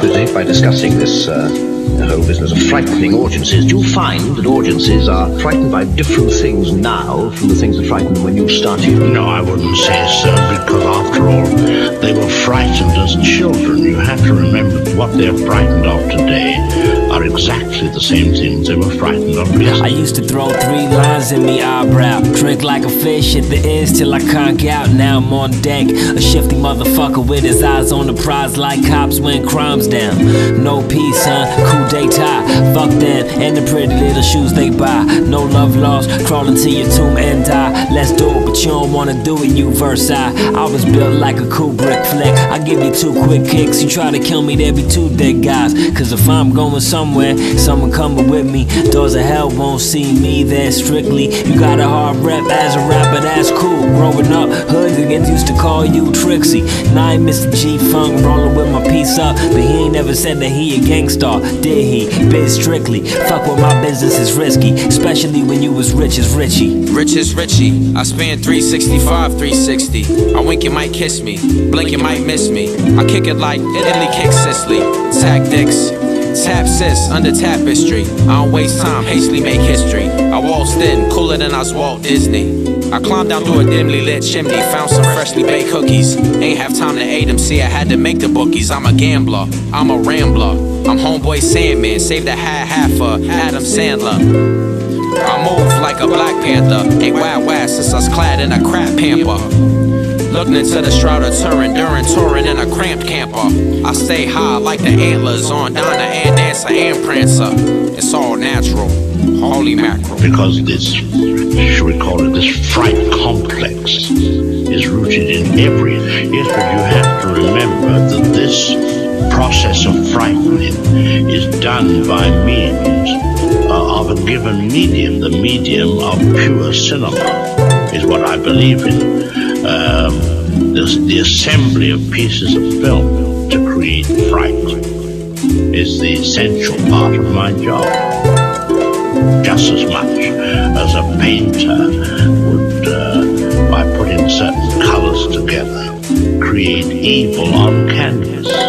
By discussing this uh, whole business of frightening audiences, do you find that audiences are frightened by different things now from the things that frightened them when you started? No, I wouldn't say so, because after all, they were frightened as children. You have to remember what they're frightened of today are exactly the same things they were frightened of yesterday. I used to throw three lines in me eyebrow. Drink like a fish at the ends till I conk out. Now I'm on deck. A shifty motherfucker with his eyes on the prize like cops when crime's down. No peace, huh? Coup d'etat. Fuck them and the pretty little shoes they buy. No love lost. crawling to your tomb and die. Let's do it, but you don't wanna do it, you verse I. I was built like a Kubrick flick. I give you two quick kicks. You try to kill me, there be two dead guys. Cause if I'm going somewhere, someone coming with me. Doors of hell won't see me there strictly. You got a hard rep as a rapper, that's cool. Growing up, hood niggas used to call you Trixie. Now I Mr. G Funk rolling with my piece up. But he ain't never said that he a gangstar, did he? Biz strictly. Fuck with my business is risky. Especially when you was rich as Richie. Rich as Richie, I spend 365, 360. I wink, you might kiss me. Blink, you might miss me. I kick it like Italy kicks Sicily. Tactics. Tap sis under tapestry. I don't waste time, hastily make history. I waltzed in, cooler than I was Walt Disney. I climbed down through a dimly lit chimney, found some freshly baked cookies. Ain't have time to eat them, see I had to make the bookies. I'm a gambler, I'm a rambler. I'm homeboy Sandman, save the hat half for Adam Sandler. I move like a Black Panther, ain't wild west since us clad in a crap pamper. Looking into the shroud of Turin, during touring in a cramped camper. I stay high like the antlers on Donner and Dancer and Prancer. It's all natural, holy mackerel. Because this, should we call it, this fright complex is rooted in every. Yes, but you have to remember that this process of frightening is done by means uh, of a given medium. The medium of pure cinema is what I believe in um, the, the assembly of pieces of film to create fright is the essential part of my job. Just as much as a painter would, uh, by putting certain colors together, create evil on canvas.